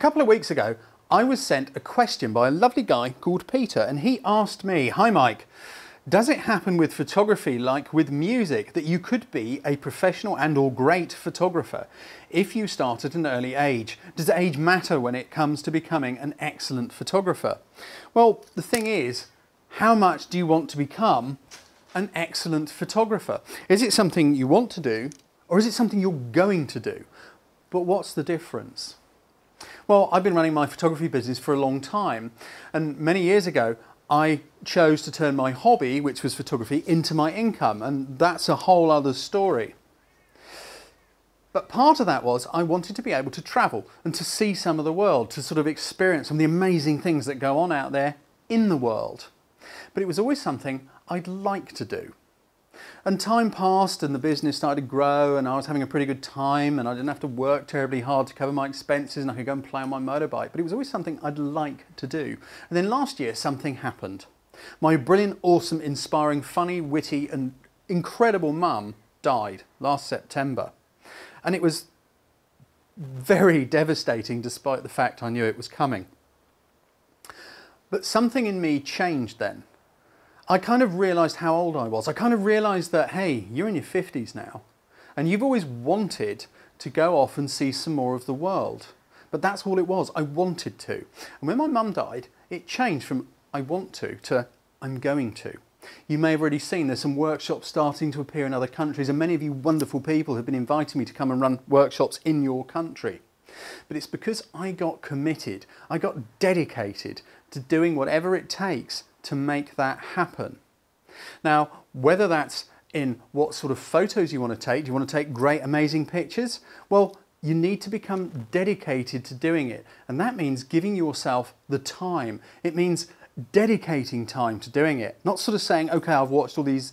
couple of weeks ago, I was sent a question by a lovely guy called Peter, and he asked me, Hi Mike, does it happen with photography like with music that you could be a professional and or great photographer if you start at an early age? Does age matter when it comes to becoming an excellent photographer? Well, the thing is, how much do you want to become an excellent photographer? Is it something you want to do or is it something you're going to do? But what's the difference? Well, I've been running my photography business for a long time and many years ago I chose to turn my hobby, which was photography, into my income, and that's a whole other story. But part of that was I wanted to be able to travel and to see some of the world, to sort of experience some of the amazing things that go on out there in the world. But it was always something I'd like to do. And time passed and the business started to grow and I was having a pretty good time and I didn't have to work terribly hard to cover my expenses and I could go and play on my motorbike. But it was always something I'd like to do. And then last year something happened. My brilliant, awesome, inspiring, funny, witty and incredible mum died last September. And it was very devastating despite the fact I knew it was coming. But something in me changed then. I kind of realised how old I was. I kind of realised that, hey, you're in your 50s now, and you've always wanted to go off and see some more of the world. But that's all it was. I wanted to. And when my mum died, it changed from I want to to I'm going to. You may have already seen there's some workshops starting to appear in other countries, and many of you wonderful people have been inviting me to come and run workshops in your country. But it's because I got committed, I got dedicated to doing whatever it takes to make that happen. Now, whether that's in what sort of photos you want to take, do you want to take great, amazing pictures? Well, you need to become dedicated to doing it. And that means giving yourself the time. It means dedicating time to doing it. Not sort of saying, okay, I've watched all these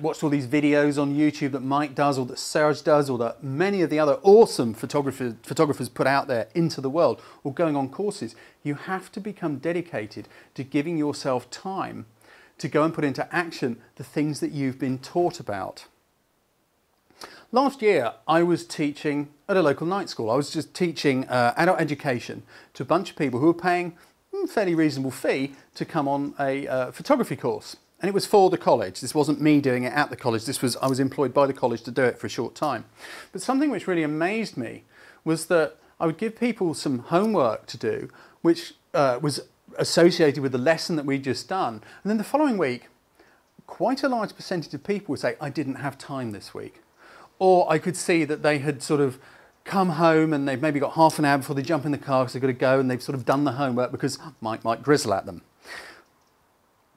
watched all these videos on YouTube that Mike does or that Serge does or that many of the other awesome photographers, photographers put out there into the world or going on courses. You have to become dedicated to giving yourself time to go and put into action the things that you've been taught about. Last year, I was teaching at a local night school. I was just teaching uh, adult education to a bunch of people who were paying a fairly reasonable fee to come on a uh, photography course and it was for the college. This wasn't me doing it at the college. This was I was employed by the college to do it for a short time. But something which really amazed me was that I would give people some homework to do, which uh, was associated with the lesson that we'd just done. And then the following week, quite a large percentage of people would say, I didn't have time this week. Or I could see that they had sort of come home and they've maybe got half an hour before they jump in the car because they've got to go and they've sort of done the homework because Mike might grizzle at them.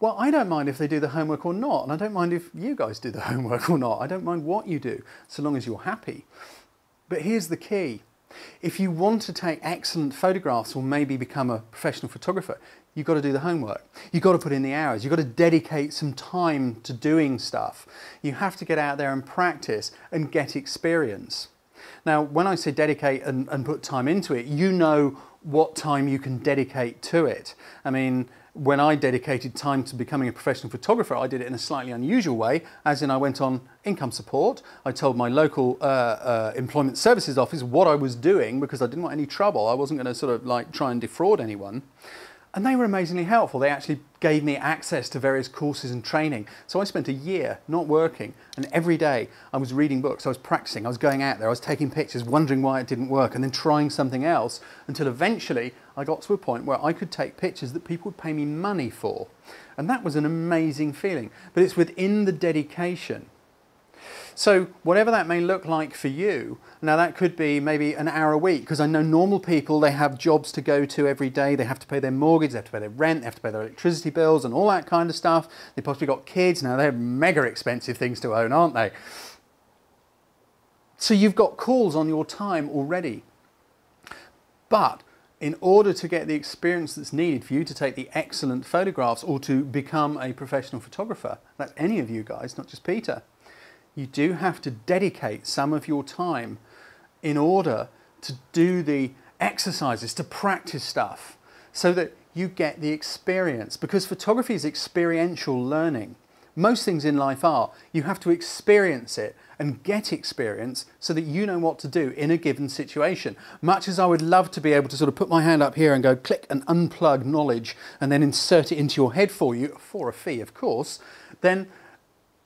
Well, I don't mind if they do the homework or not, and I don't mind if you guys do the homework or not. I don't mind what you do, so long as you're happy. But here's the key. If you want to take excellent photographs or maybe become a professional photographer, you've got to do the homework. You've got to put in the hours. You've got to dedicate some time to doing stuff. You have to get out there and practice and get experience. Now, when I say dedicate and, and put time into it, you know what time you can dedicate to it. I mean, when I dedicated time to becoming a professional photographer, I did it in a slightly unusual way, as in I went on income support. I told my local uh, uh, employment services office what I was doing because I didn't want any trouble. I wasn't going to sort of like try and defraud anyone. And they were amazingly helpful. They actually gave me access to various courses and training. So I spent a year not working, and every day I was reading books, I was practicing, I was going out there, I was taking pictures, wondering why it didn't work, and then trying something else until eventually I got to a point where I could take pictures that people would pay me money for. And that was an amazing feeling. But it's within the dedication so whatever that may look like for you, now that could be maybe an hour a week, because I know normal people, they have jobs to go to every day, they have to pay their mortgage, they have to pay their rent, they have to pay their electricity bills and all that kind of stuff. They possibly got kids, now they're mega expensive things to own, aren't they? So you've got calls on your time already. But in order to get the experience that's needed for you to take the excellent photographs or to become a professional photographer, that's any of you guys, not just Peter, you do have to dedicate some of your time in order to do the exercises, to practice stuff, so that you get the experience. Because photography is experiential learning. most things in life are. You have to experience it and get experience so that you know what to do in a given situation. Much as I would love to be able to sort of put my hand up here and go click and unplug knowledge and then insert it into your head for you, for a fee of course, then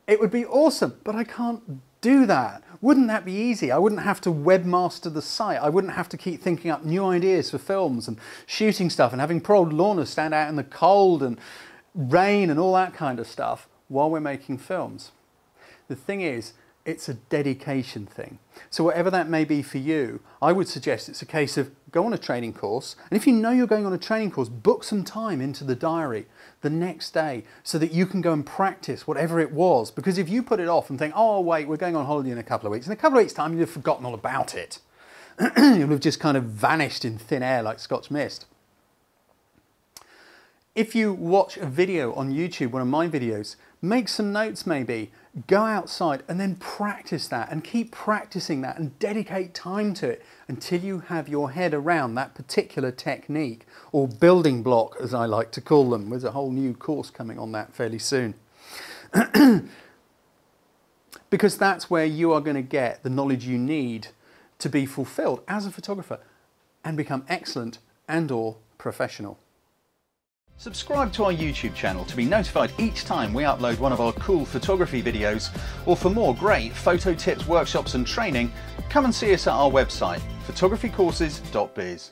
it would be awesome, but I can't do that. Wouldn't that be easy? I wouldn't have to webmaster the site. I wouldn't have to keep thinking up new ideas for films and shooting stuff and having poor old Lorna stand out in the cold and rain and all that kind of stuff while we're making films. The thing is, it's a dedication thing. So whatever that may be for you, I would suggest it's a case of go on a training course. And if you know you're going on a training course, book some time into the diary the next day so that you can go and practice whatever it was. Because if you put it off and think, oh, wait, we're going on holiday in a couple of weeks, in a couple of weeks' time, you'll have forgotten all about it. You'll have just kind of vanished in thin air like Scotch mist. If you watch a video on YouTube, one of my videos, make some notes maybe, go outside and then practice that and keep practicing that and dedicate time to it until you have your head around that particular technique or building block as I like to call them. There's a whole new course coming on that fairly soon. because that's where you are going to get the knowledge you need to be fulfilled as a photographer and become excellent and or professional. Subscribe to our YouTube channel to be notified each time we upload one of our cool photography videos, or for more great photo tips, workshops and training, come and see us at our website, photographycourses.biz.